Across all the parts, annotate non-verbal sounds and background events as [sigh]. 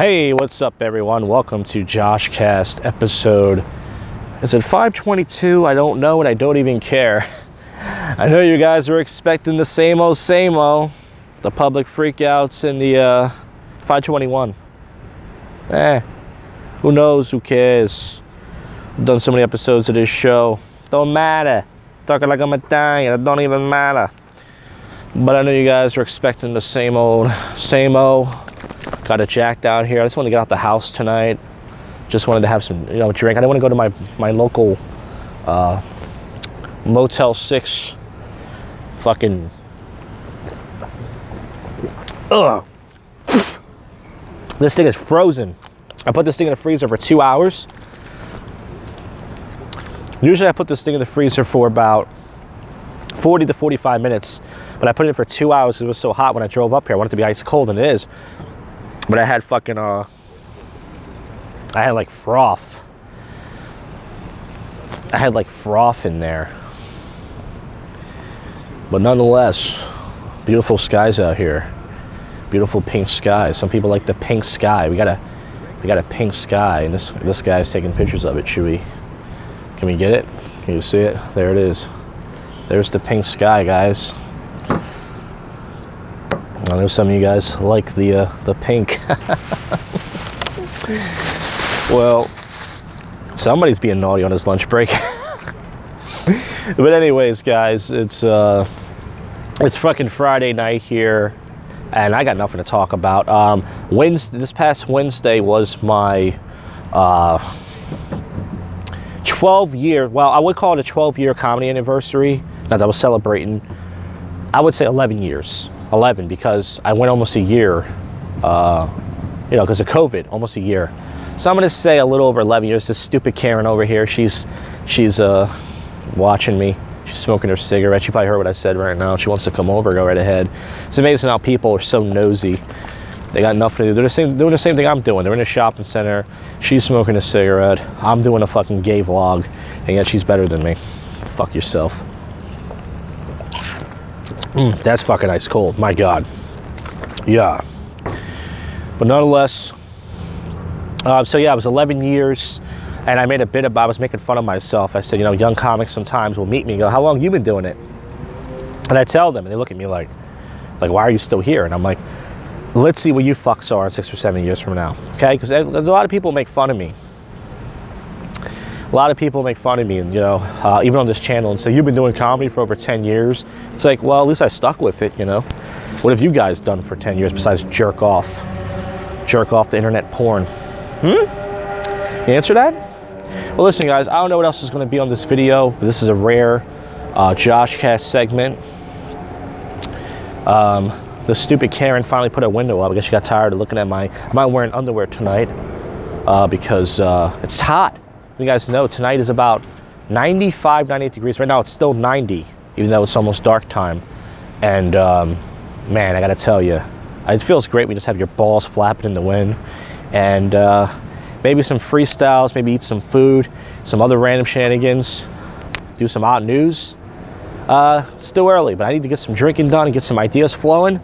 Hey, what's up, everyone? Welcome to Josh Cast episode. Is it 522? I don't know, and I don't even care. [laughs] I know you guys were expecting the same old, same old. The public freakouts and the uh, 521. Eh, who knows? Who cares? I've done so many episodes of this show. Don't matter. Talking like I'm Italian. It don't even matter. But I know you guys were expecting the same old, same old. Got it jacked out here. I just want to get out the house tonight. Just wanted to have some, you know, drink. I didn't want to go to my my local uh, Motel Six. Fucking. Ugh. This thing is frozen. I put this thing in the freezer for two hours. Usually I put this thing in the freezer for about 40 to 45 minutes, but I put it in for two hours because it was so hot when I drove up here. I wanted it to be ice cold, and it is. But I had fucking, uh, I had like froth. I had like froth in there. But nonetheless, beautiful skies out here. Beautiful pink skies. Some people like the pink sky. We got a, we got a pink sky, and this this guy's taking pictures of it. Should we? Can we get it? Can you see it? There it is. There's the pink sky, guys. I know some of you guys like the uh, the pink. [laughs] well, somebody's being naughty on his lunch break. [laughs] but anyways, guys, it's uh, it's fucking Friday night here, and I got nothing to talk about. Um, Wednesday, this past Wednesday was my uh, 12 year. Well, I would call it a 12 year comedy anniversary. As I was celebrating, I would say 11 years. 11 because I went almost a year, uh, you know, because of COVID, almost a year. So I'm gonna say a little over 11 years. This stupid Karen over here, she's she's uh, watching me. She's smoking her cigarette. She probably heard what I said right now. She wants to come over. Go right ahead. It's amazing how people are so nosy. They got nothing to do. They're the same, doing the same thing I'm doing. They're in a shopping center. She's smoking a cigarette. I'm doing a fucking gay vlog, and yet she's better than me. Fuck yourself. Mm, that's fucking ice cold. My God. Yeah. But nonetheless, uh, so yeah, it was 11 years, and I made a bit about. I was making fun of myself. I said, you know, young comics sometimes will meet me and go, "How long you been doing it?" And I tell them, and they look at me like, like, "Why are you still here?" And I'm like, "Let's see where you fucks are in six or seven years from now." Okay, because there's a lot of people make fun of me a lot of people make fun of me, and you know, uh, even on this channel, and say you've been doing comedy for over 10 years. It's like, well, at least I stuck with it. You know, what have you guys done for 10 years besides jerk off, jerk off the internet porn? Hmm. Answer that? Well, listen, guys, I don't know what else is going to be on this video. But this is a rare uh, Josh Cast segment. Um, the stupid Karen finally put her window up. I guess she got tired of looking at my. I'm not wearing underwear tonight uh, because uh, it's hot you guys know tonight is about 95, 98 degrees. Right now it's still 90, even though it's almost dark time. And um, man, I gotta tell you, it feels great. We just have your balls flapping in the wind, and uh, maybe some freestyles, maybe eat some food, some other random shenanigans, do some odd news. Uh, it's still early, but I need to get some drinking done and get some ideas flowing.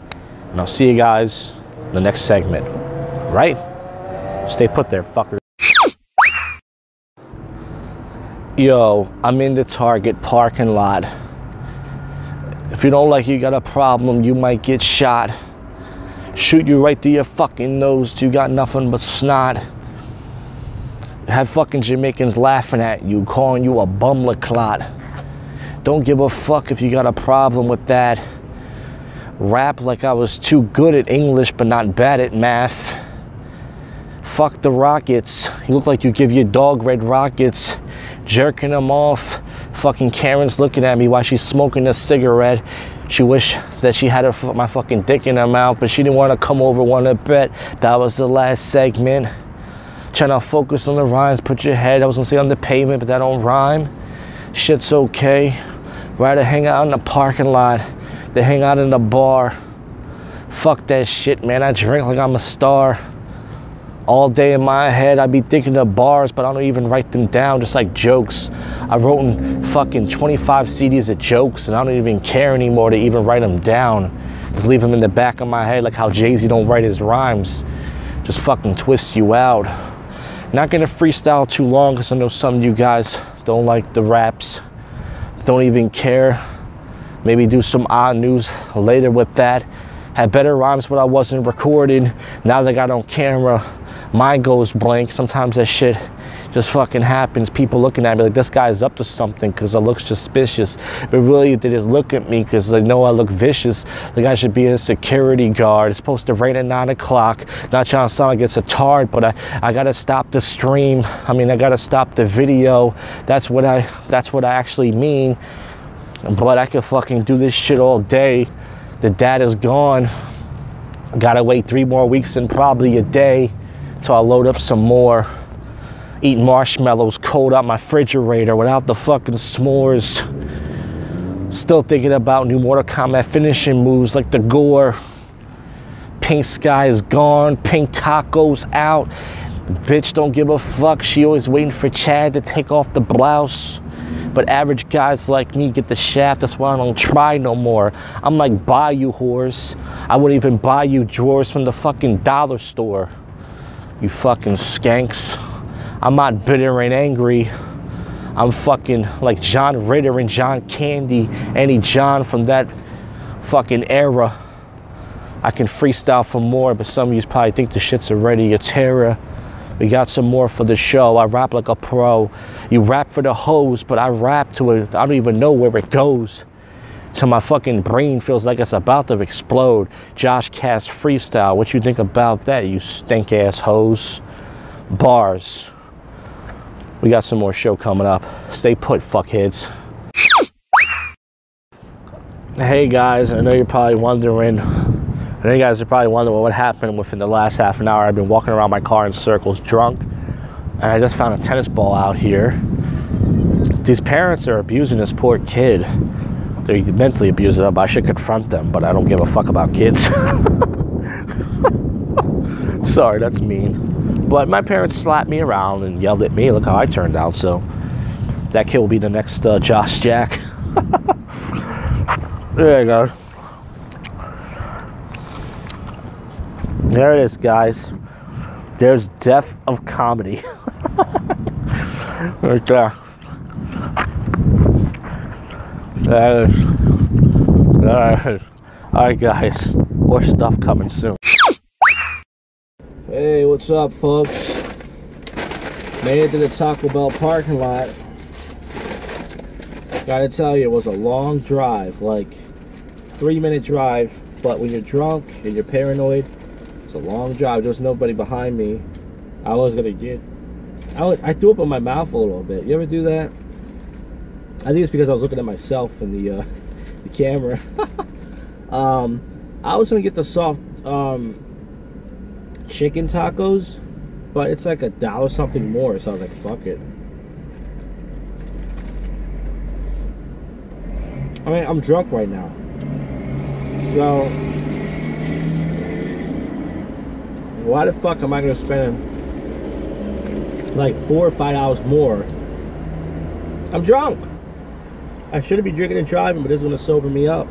And I'll see you guys in the next segment. Right? Stay put there, fuckers. Yo, I'm in the Target parking lot. If you don't like you got a problem, you might get shot. Shoot you right through your fucking nose you got nothing but snot. Have fucking Jamaicans laughing at you, calling you a bumler clot. Don't give a fuck if you got a problem with that. Rap like I was too good at English but not bad at math. Fuck the rockets. You look like you give your dog red rockets jerking them off. Fucking Karen's looking at me while she's smoking a cigarette. She wished that she had her, my fucking dick in her mouth, but she didn't want to come over, want to bet. That was the last segment. Trying to focus on the rhymes, put your head, I was gonna say on the pavement, but that don't rhyme. Shit's okay. Rather hang out in the parking lot than hang out in the bar. Fuck that shit, man. I drink like I'm a star all day in my head. I'd be thinking of bars, but I don't even write them down, just like jokes. I wrote in fucking 25 CDs of jokes, and I don't even care anymore to even write them down. Just leave them in the back of my head, like how Jay Z don't write his rhymes. just fucking twist you out. Not gonna freestyle too long because I know some of you guys don't like the raps, don't even care. Maybe do some odd news later with that. Had better rhymes, but I wasn't recording. Now that I got on camera, mind goes blank. Sometimes that shit just fucking happens. People looking at me like this guy's up to something because I look suspicious. But really, they just look at me because they know I look vicious. Like I should be a security guard. It's supposed to rain at nine o'clock. Not trying to sound like it's a tard, but I, I gotta stop the stream. I mean, I gotta stop the video. That's what I that's what I actually mean. But I could fucking do this shit all day. The dad is gone. Gotta wait three more weeks and probably a day till I load up some more eat marshmallows cold out my refrigerator without the fucking s'mores. Still thinking about new Mortal Kombat finishing moves like the gore. Pink sky is gone, pink tacos out. Bitch don't give a fuck. She always waiting for Chad to take off the blouse. But average guys like me get the shaft. That's why I don't try no more. I'm like buy you whores. I wouldn't even buy you drawers from the fucking dollar store. You fucking skanks. I'm not bitter and angry. I'm fucking like John Ritter and John Candy, any John from that fucking era. I can freestyle for more, but some of you probably think the shit's already a terror. We got some more for the show. I rap like a pro. You rap for the hose, but I rap to it. I don't even know where it goes. So my fucking brain feels like it's about to explode. Josh Cast freestyle. What you think about that, you stink ass hose? Bars. We got some more show coming up. Stay put, fuckheads. Hey guys, I know you're probably wondering. I know you guys are probably wondering what happened within the last half an hour. I've been walking around my car in circles drunk, and I just found a tennis ball out here. These parents are abusing this poor kid. They're mentally abusing them. I should confront them, but I don't give a fuck about kids. [laughs] Sorry, that's mean. But my parents slapped me around and yelled at me. Look how I turned out. So that kid will be the next uh, Josh Jak. [laughs] there you go. There it is, guys. There's death of comedy. [laughs] right there. That is. That is. Alright, guys. More stuff coming soon. Hey, what's up, folks? Made it to the Taco Bell parking lot. Gotta tell you, it was a long drive, like three minute drive. But when you're drunk and you're paranoid, it's a long drive. There's nobody behind me. I was gonna get. I, was, I threw up in my mouth a little bit. You ever do that? I think it's because I was looking at myself in the uh, [laughs] the camera. [laughs] um, I was gonna get the soft um, chicken tacos, but it's like a dollar something more. So I was like, fuck it. I mean, I'm drunk right now. So, why the fuck am I gonna spend like four or five hours more? I'm drunk. I shouldn't be drinking and driving, but this is gonna sober me up.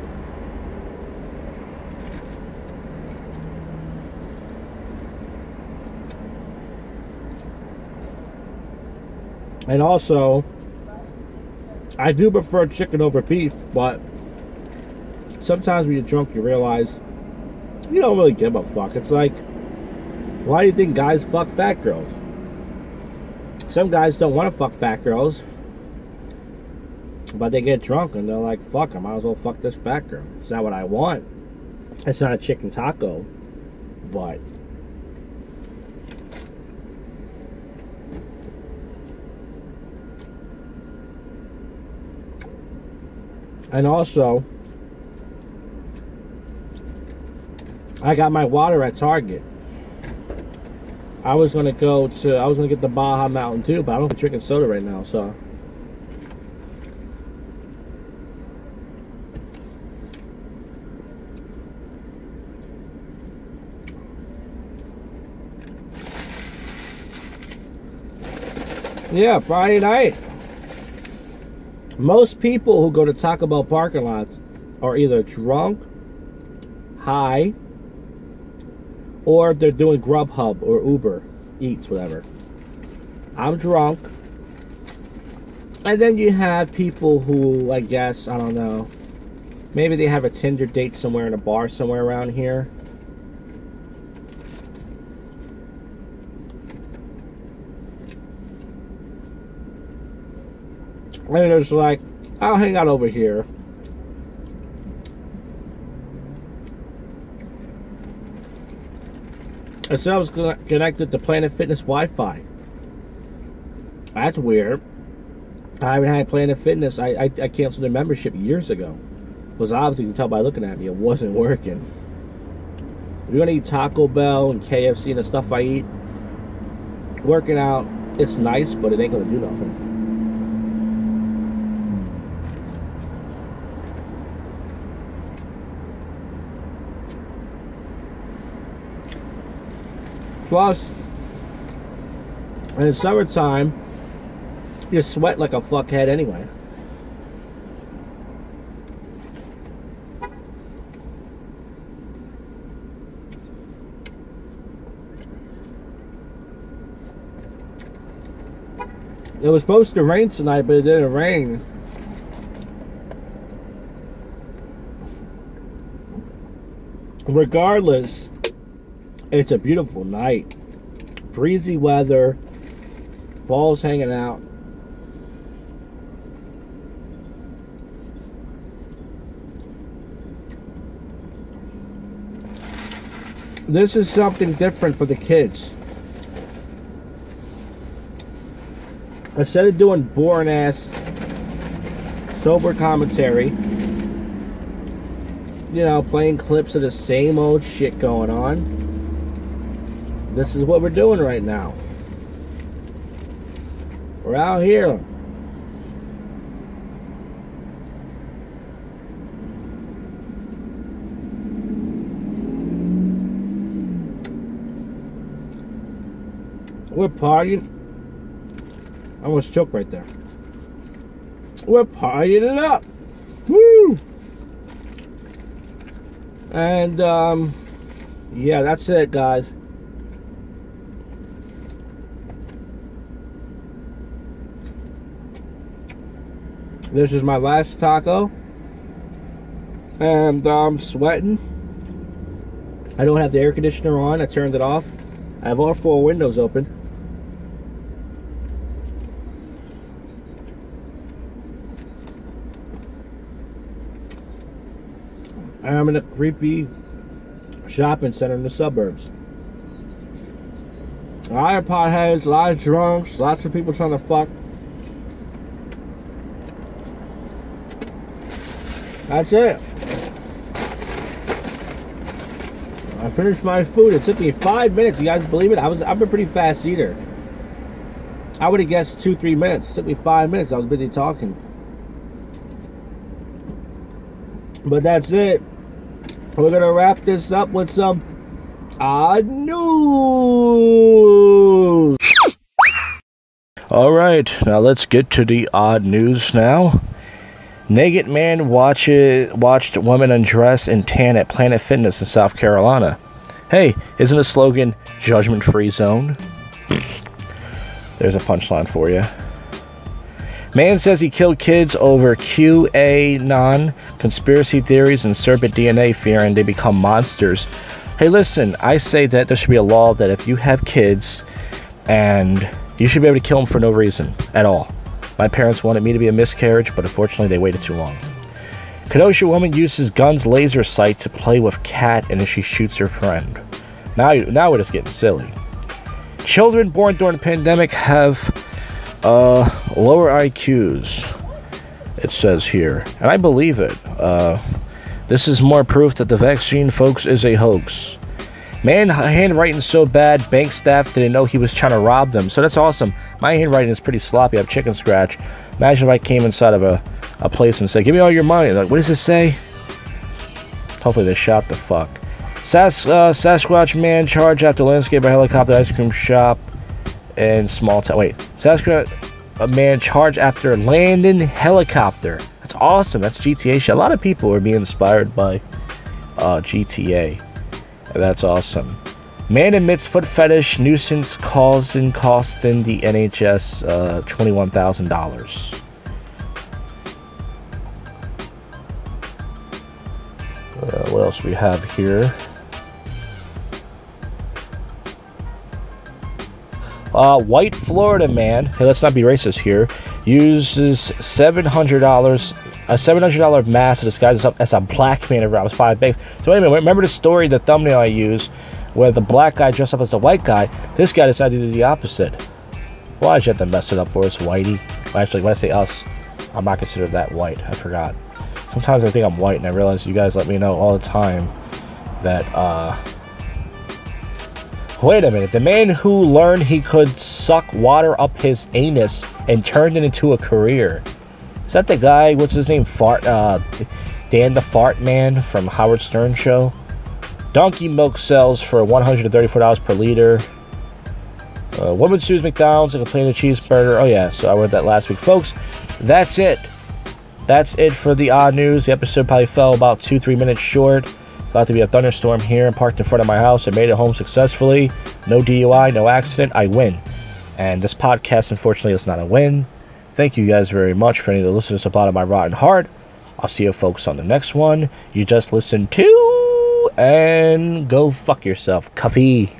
And also, I do prefer chicken over beef, but sometimes when you're drunk, you realize you don't really give a fuck. It's like, why do you think guys fuck fat girls? Some guys don't want to fuck fat girls, but they get drunk and they're like, fuck, I might as well fuck this fat girl. It's not what I want. It's not a chicken taco, but And also, I got my water at Target. I was gonna go to, I was gonna get the Baja Mountain too, but I don't drinking soda right now, so. Yeah, Friday night most people who go to Taco Bell parking lots are either drunk, high, or they're doing Grubhub or Uber Eats, whatever. I'm drunk. And then you have people who, I guess, I don't know, maybe they have a Tinder date somewhere in a bar somewhere around here. And it's like, I'll hang out over here. And so I was connected to Planet Fitness Wi-Fi. That's weird. I haven't had Planet Fitness. I, I, I canceled their membership years ago. Because obviously you can tell by looking at me, it wasn't working. If you're gonna eat Taco Bell and KFC and the stuff I eat, working out, it's nice, but it ain't gonna do nothing. Plus, in the summertime, you sweat like a fuckhead anyway. It was supposed to rain tonight, but it didn't rain. Regardless, it's a beautiful night. Breezy weather. Fall's hanging out. This is something different for the kids. Instead of doing boring ass sober commentary, you know, playing clips of the same old shit going on this is what we're doing right now. We're out here. We're partying. I almost choked right there. We're partying it up. Woo! And, um, yeah, that's it, guys. This is my last taco. And I'm sweating. I don't have the air conditioner on. I turned it off. I have all four windows open. I'm in a creepy shopping center in the suburbs. A lot of potheads, a lot of drunks, lots of people trying to fuck. That's it. I finished my food. It took me five minutes. You guys believe it? I was I'm a pretty fast eater. I would have guessed two, three minutes. It took me five minutes. I was busy talking. But that's it. We're gonna wrap this up with some odd news. All right, now let's get to the odd news now. Naked man watches, watched woman undress in tan at Planet Fitness in South Carolina. Hey, isn't the slogan judgment free zone? [sniffs] There's a punchline for you. Man says he killed kids over QAnon conspiracy theories and serpent DNA fear and they become monsters. Hey, listen, I say that there should be a law that if you have kids and you should be able to kill them for no reason at all. My parents wanted me to be a miscarriage, but unfortunately they waited too long. Kenosha woman uses gun's laser sight to play with cat and then she shoots her friend. Now, now we're just getting silly. Children born during the pandemic have uh, lower IQs, it says here. And I believe it. Uh, this is more proof that the vaccine, folks, is a hoax. Man, handwriting so bad, bank staff didn't know he was trying to rob them. So that's awesome. My handwriting is pretty sloppy. I have chicken scratch. Imagine if I came inside of a, a place and said, Give me all your money. Like, what does it say? Hopefully they shot the fuck. Sas uh, Sasquatch man charged after landscape by helicopter ice cream shop in small town. Wait, Sasquatch a man charged after landing helicopter. That's awesome. That's GTA shit. A lot of people are being inspired by uh, GTA. That's awesome. Man admits foot fetish nuisance calls causing costing the NHS uh, twenty-one thousand dollars. Uh, what else we have here? Uh, white Florida man, hey, let's not be racist here, uses $700, a $700 mask to disguise himself as a black man and robs five banks. So, anyway, remember the story, the thumbnail I used, where the black guy dressed up as the white guy? This guy decided to do the opposite. Why did you have to mess it up for us, whitey? Well, actually, when I say us, I'm not considered that white. I forgot. Sometimes I think I'm white, and I realize you guys let me know all the time that, uh, Wait a minute. The man who learned he could suck water up his anus and turned it into a career. Is that the guy? What's his name? Fart. Uh, Dan the Fart Man from Howard Stern show. Donkey milk sells for $134 per liter. Uh, woman sues McDonald's and complains of cheeseburger. Oh yeah, so I read that last week, folks. That's it. That's it for the odd news. The episode probably fell about two, three minutes short. About to be a thunderstorm here and parked in front of my house. I made it home successfully. No DUI, no accident. I win. And this podcast, unfortunately, is not a win. Thank you guys very much for any of the listeners to bottom of my rotten heart. I'll see you folks on the next one. You just listened to and go fuck yourself, Cuffy.